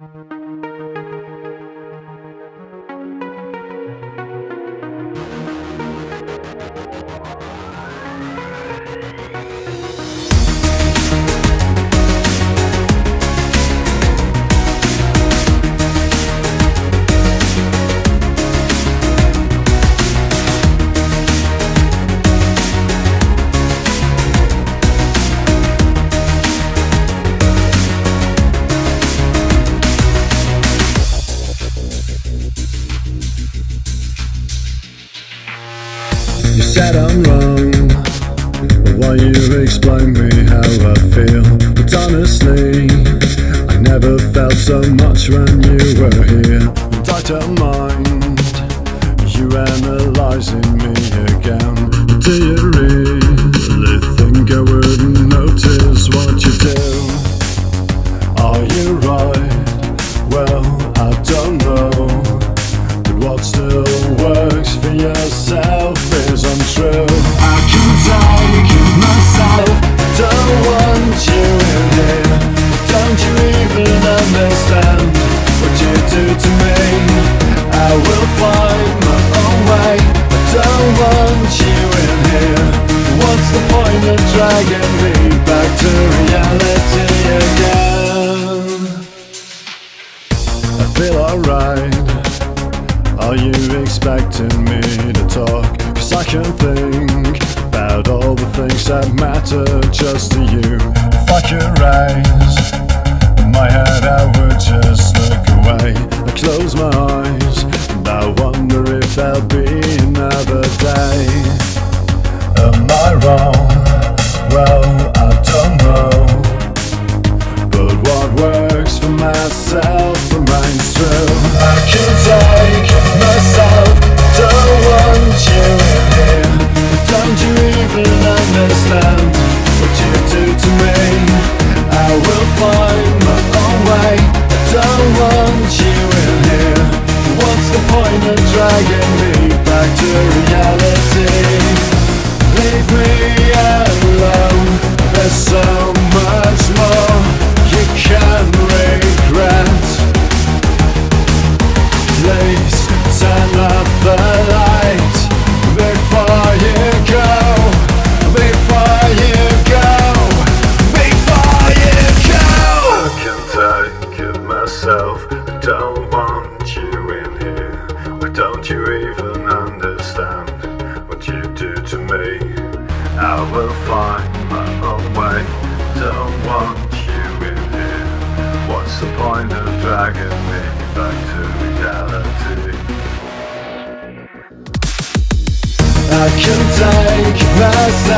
You said I'm wrong. Why you explain me how I feel? But honestly, I never felt so much when you were here. And I don't mind you analyzing me again. Do you really think I wouldn't notice what you do? Are you right? Do to me? I will find my own way. I don't want you in here. What's the point of dragging me back to reality again? I feel alright. Are you expecting me to talk? Cause I can think about all the things that matter just to you. If I could raise my head, I would just away. I close my eyes and I wonder if there'll be another day. Am I wrong? Well, I don't know. But what works for myself remains true. I can take myself, don't want you here. Don't you even understand what you do to me? I will find my own way. Don't want you me? I will find my own way. Don't want you in here. What's the point of dragging me back to reality? I can take myself.